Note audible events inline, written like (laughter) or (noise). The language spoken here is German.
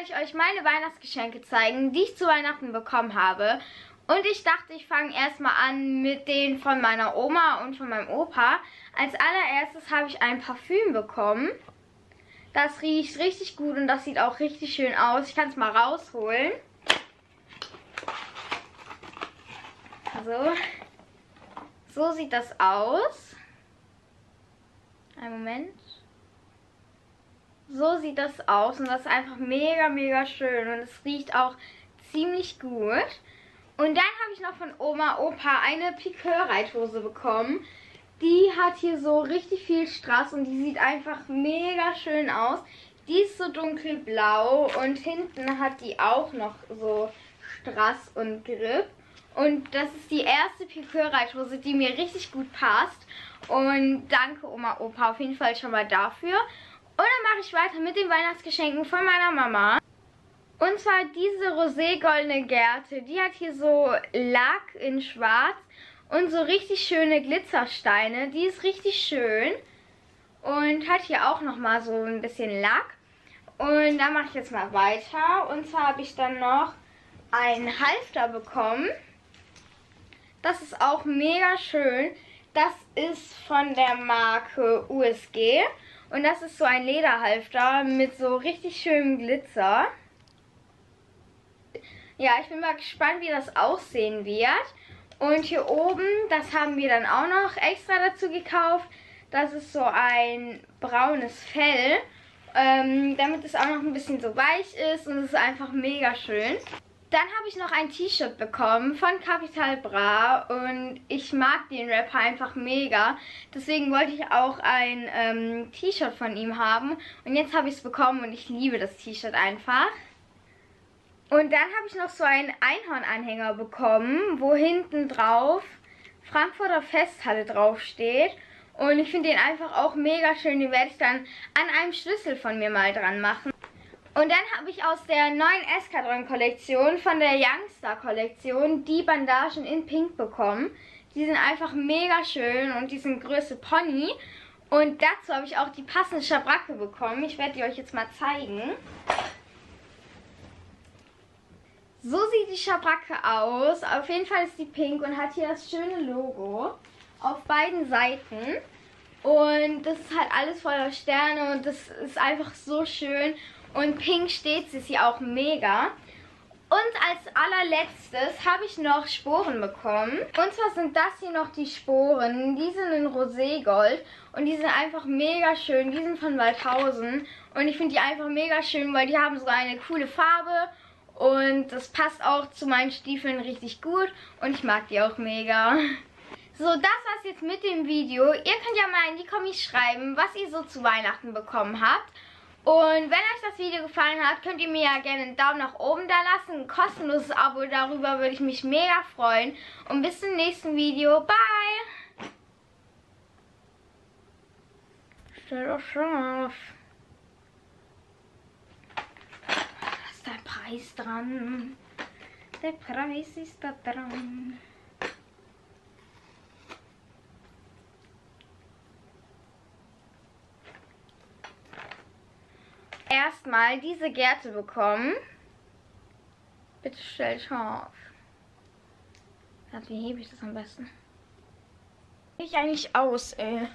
werde ich euch meine Weihnachtsgeschenke zeigen, die ich zu Weihnachten bekommen habe. Und ich dachte, ich fange erstmal an mit denen von meiner Oma und von meinem Opa. Als allererstes habe ich ein Parfüm bekommen. Das riecht richtig gut und das sieht auch richtig schön aus. Ich kann es mal rausholen. So. So sieht das aus. Ein Moment. So sieht das aus und das ist einfach mega, mega schön und es riecht auch ziemlich gut. Und dann habe ich noch von Oma Opa eine Piqueur-Reithose bekommen. Die hat hier so richtig viel Strass und die sieht einfach mega schön aus. Die ist so dunkelblau und hinten hat die auch noch so Strass und Grip. Und das ist die erste Piqueur-Reithose, die mir richtig gut passt. Und danke Oma Opa auf jeden Fall schon mal dafür. Und dann mache ich weiter mit den Weihnachtsgeschenken von meiner Mama. Und zwar diese roségoldene Gerte. Die hat hier so Lack in schwarz und so richtig schöne Glitzersteine. Die ist richtig schön. Und hat hier auch nochmal so ein bisschen Lack. Und dann mache ich jetzt mal weiter. Und zwar habe ich dann noch einen Halfter bekommen. Das ist auch mega schön. Das ist von der Marke USG. Und das ist so ein Lederhalfter mit so richtig schönem Glitzer. Ja, ich bin mal gespannt, wie das aussehen wird. Und hier oben, das haben wir dann auch noch extra dazu gekauft. Das ist so ein braunes Fell, ähm, damit es auch noch ein bisschen so weich ist und es ist einfach mega schön. Dann habe ich noch ein T-Shirt bekommen von Capital Bra und ich mag den Rapper einfach mega. Deswegen wollte ich auch ein ähm, T-Shirt von ihm haben und jetzt habe ich es bekommen und ich liebe das T-Shirt einfach. Und dann habe ich noch so einen Einhornanhänger bekommen, wo hinten drauf Frankfurter Festhalle draufsteht. Und ich finde den einfach auch mega schön. Den werde ich dann an einem Schlüssel von mir mal dran machen. Und dann habe ich aus der neuen Eskadron-Kollektion von der Youngster-Kollektion die Bandagen in Pink bekommen. Die sind einfach mega schön und die sind Größe Pony. Und dazu habe ich auch die passende Schabracke bekommen. Ich werde die euch jetzt mal zeigen. So sieht die Schabracke aus. Auf jeden Fall ist die pink und hat hier das schöne Logo auf beiden Seiten. Und das ist halt alles voller Sterne und das ist einfach so schön. Und pink steht sie auch mega. Und als allerletztes habe ich noch Sporen bekommen. Und zwar sind das hier noch die Sporen. Die sind in Roségold. Und die sind einfach mega schön. Die sind von Waldhausen. Und ich finde die einfach mega schön, weil die haben so eine coole Farbe. Und das passt auch zu meinen Stiefeln richtig gut. Und ich mag die auch mega. (laughs) So, das war's jetzt mit dem Video. Ihr könnt ja mal in die Kommis schreiben, was ihr so zu Weihnachten bekommen habt. Und wenn euch das Video gefallen hat, könnt ihr mir ja gerne einen Daumen nach oben da lassen. Ein kostenloses Abo, darüber würde ich mich mega freuen. Und bis zum nächsten Video. Bye! Stell doch schon auf. Preis dran. Der Preis ist da dran. Erstmal diese Gerte bekommen. Bitte stell dich auf. Wie hebe ich das am besten? Ich eigentlich aus, ey.